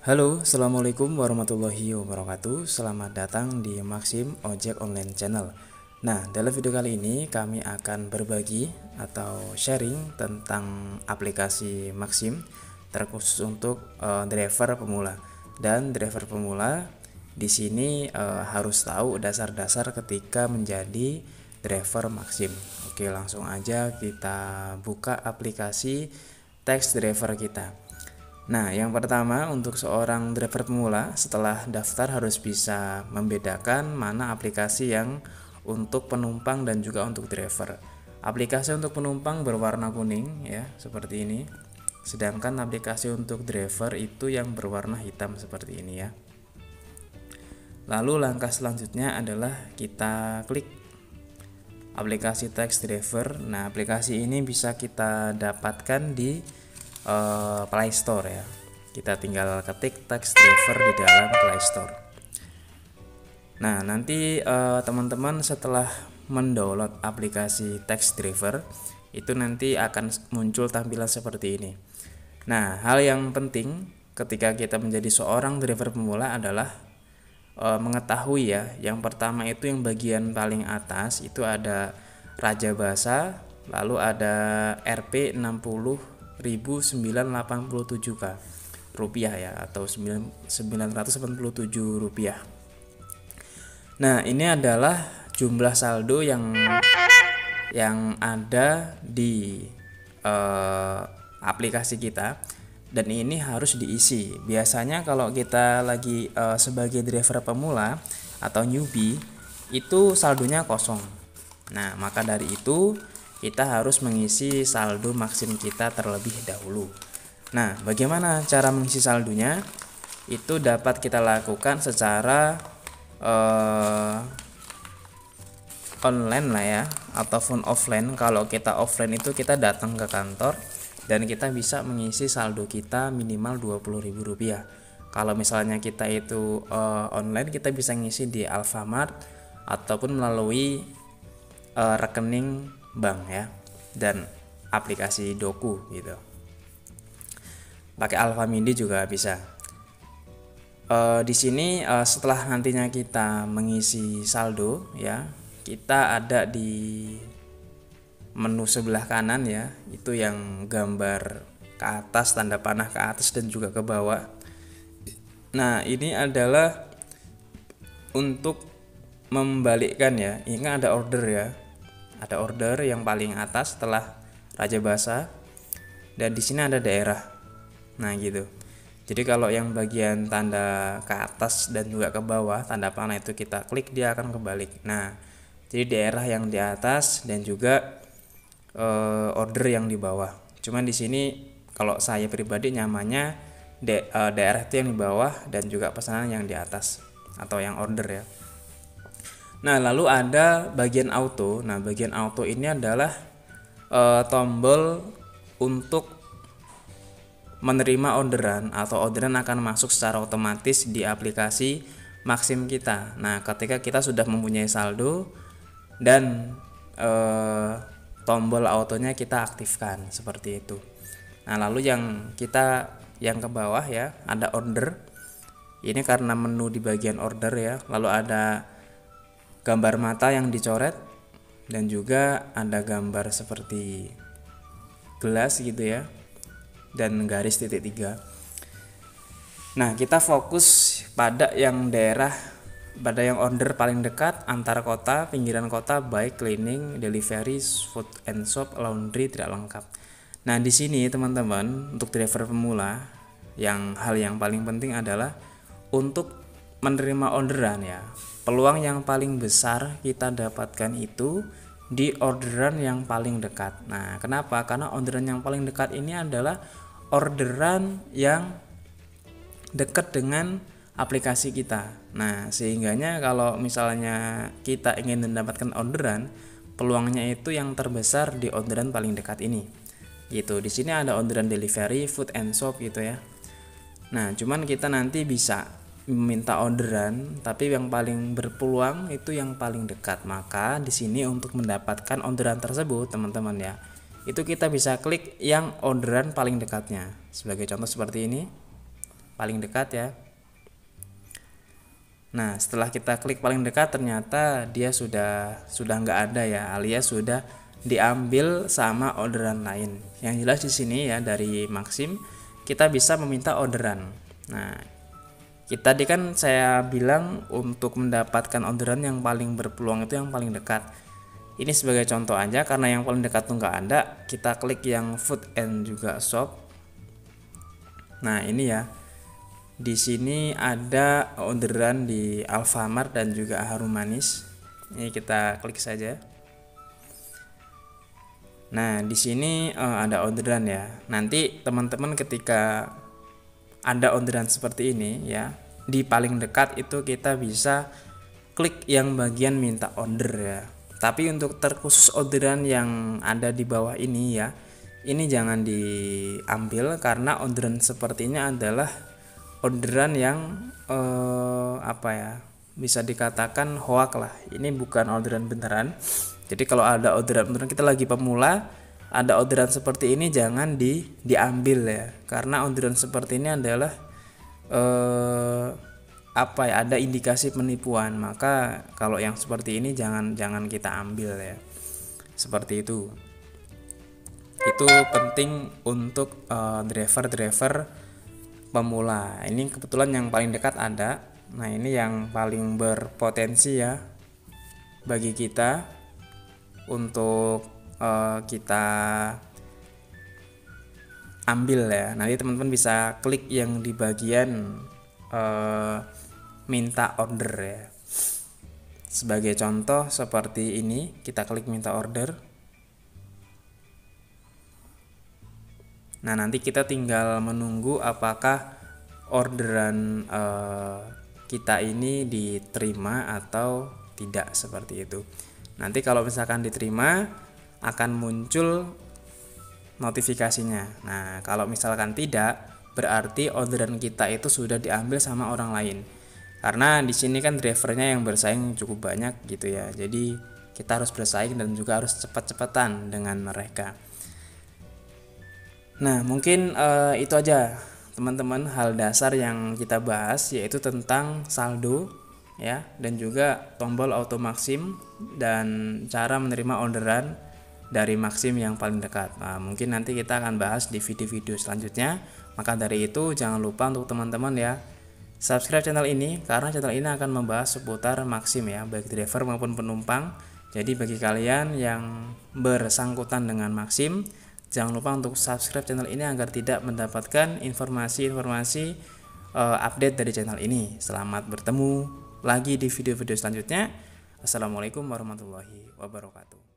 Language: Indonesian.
Halo, Assalamualaikum warahmatullahi wabarakatuh Selamat datang di Maxim Ojek Online Channel Nah, dalam video kali ini kami akan berbagi atau sharing tentang aplikasi Maxim terkhusus untuk uh, driver pemula dan driver pemula di sini uh, harus tahu dasar-dasar ketika menjadi driver Maxim. Oke, langsung aja kita buka aplikasi text driver kita. Nah, yang pertama untuk seorang driver pemula setelah daftar harus bisa membedakan mana aplikasi yang untuk penumpang dan juga untuk driver. Aplikasi untuk penumpang berwarna kuning ya, seperti ini. Sedangkan aplikasi untuk driver itu yang berwarna hitam seperti ini ya. Lalu langkah selanjutnya adalah kita klik aplikasi text driver. Nah, aplikasi ini bisa kita dapatkan di uh, Play Store ya. Kita tinggal ketik text driver di dalam Play Store. Nah, nanti eh, teman-teman setelah mendownload aplikasi text driver itu nanti akan muncul tampilan seperti ini. Nah, hal yang penting ketika kita menjadi seorang driver pemula adalah e, mengetahui ya. Yang pertama itu yang bagian paling atas itu ada raja bahasa, lalu ada RP 60 1987 k rupiah ya atau 987 rupiah. Nah, ini adalah jumlah saldo yang yang ada di uh, aplikasi kita dan ini harus diisi. Biasanya kalau kita lagi uh, sebagai driver pemula atau newbie itu saldonya kosong. Nah, maka dari itu kita harus mengisi saldo maksim kita terlebih dahulu. Nah, bagaimana cara mengisi saldonya? Itu dapat kita lakukan secara uh, online lah ya, ataupun offline. Kalau kita offline itu kita datang ke kantor dan kita bisa mengisi saldo kita minimal Rp20.000. Kalau misalnya kita itu uh, online, kita bisa ngisi di Alfamart ataupun melalui uh, rekening bank ya dan aplikasi doku gitu. Pakai Alfamidi juga bisa. Uh, di sini uh, setelah nantinya kita mengisi saldo ya kita ada di menu sebelah kanan ya itu yang gambar ke atas tanda panah ke atas dan juga ke bawah. Nah ini adalah untuk membalikkan ya ini kan ada order ya ada order yang paling atas setelah Raja Basa dan di sini ada daerah. Nah, gitu. Jadi kalau yang bagian tanda ke atas dan juga ke bawah tanda panah itu kita klik dia akan kebalik. Nah, jadi daerah yang di atas dan juga e, order yang di bawah. Cuman di sini kalau saya pribadi nyamannya de, e, daerah itu yang di bawah dan juga pesanan yang di atas atau yang order ya. Nah, lalu ada bagian auto. Nah, bagian auto ini adalah e, tombol untuk menerima orderan atau orderan akan masuk secara otomatis di aplikasi Maxim kita. Nah, ketika kita sudah mempunyai saldo dan e, tombol autonya kita aktifkan seperti itu. Nah, lalu yang kita yang ke bawah ya, ada order. Ini karena menu di bagian order ya. Lalu ada gambar mata yang dicoret dan juga ada gambar seperti gelas gitu ya dan garis titik tiga. Nah kita fokus pada yang daerah pada yang order paling dekat antar kota pinggiran kota baik cleaning delivery food and shop laundry tidak lengkap. Nah di sini teman-teman untuk driver pemula yang hal yang paling penting adalah untuk menerima orderan ya peluang yang paling besar kita dapatkan itu di orderan yang paling dekat. Nah, kenapa? Karena orderan yang paling dekat ini adalah orderan yang dekat dengan aplikasi kita. Nah, sehingganya kalau misalnya kita ingin mendapatkan orderan, peluangnya itu yang terbesar di orderan paling dekat ini. Gitu. Di sini ada orderan delivery, food and shop gitu ya. Nah, cuman kita nanti bisa meminta orderan, tapi yang paling berpeluang itu yang paling dekat. Maka di sini untuk mendapatkan orderan tersebut, teman-teman ya, itu kita bisa klik yang orderan paling dekatnya. Sebagai contoh seperti ini. paling dekat ya Nah, setelah kita klik paling dekat ternyata dia sudah sudah nggak ada ya, alias sudah diambil sama orderan lain. Yang jelas di sini ya dari Maxim kita bisa meminta orderan. Nah, tadi kan saya bilang untuk mendapatkan orderan yang paling berpeluang itu yang paling dekat. Ini sebagai contoh aja karena yang paling dekat tuh nggak ada, kita klik yang food and juga shop. Nah, ini ya di sini ada orderan di Alfamart dan juga Harum Manis. Ini kita klik saja. Nah, di sini uh, ada orderan ya. Nanti teman-teman ketika ada orderan seperti ini ya, di paling dekat itu kita bisa klik yang bagian minta order ya. Tapi untuk terkhusus orderan yang ada di bawah ini ya, ini jangan diambil karena orderan sepertinya adalah orderan yang eh, apa ya bisa dikatakan hoak lah ini bukan orderan beneran jadi kalau ada orderan beneran kita lagi pemula ada orderan seperti ini jangan di diambil ya. Karena orderan seperti ini adalah eh, apa ya ada indikasi penipuan. Maka kalau yang seperti ini jangan jangan kita ambil ya. Seperti itu. Itu penting untuk uh, driver-driver pemula. Ini kebetulan yang paling dekat ada. Nah ini yang paling berpotensi ya bagi kita untuk uh, kita ambil ya. Nanti teman-teman bisa klik yang di bagian uh, minta order ya. Sebagai contoh seperti ini kita klik minta order. Nah, nanti kita tinggal menunggu apakah orderan uh, kita ini diterima atau tidak seperti itu. Nanti kalau misalkan diterima akan muncul notifikasinya. Nah, kalau misalkan tidak, berarti orderan kita itu sudah diambil sama orang lain. Karena di sini kan drivernya yang bersaing cukup banyak gitu ya. Jadi kita harus bersaing dan juga harus cepat-cepatan dengan mereka. Nah, mungkin uh, itu aja teman-teman hal dasar yang kita bahas yaitu tentang saldo ya dan juga tombol auto maksim dan cara menerima orderan dari maksim yang paling dekat. Nah, mungkin nanti kita akan bahas di video-video selanjutnya. Maka dari itu jangan lupa untuk teman-teman ya subscribe channel ini karena channel ini akan membahas seputar maksim ya baik driver maupun penumpang. Jadi bagi kalian yang bersangkutan dengan maksim Jangan lupa untuk subscribe channel ini agar tidak mendapatkan informasi-informasi uh, update dari channel ini. Selamat bertemu lagi di video-video selanjutnya. Assalamualaikum warahmatullahi wabarakatuh.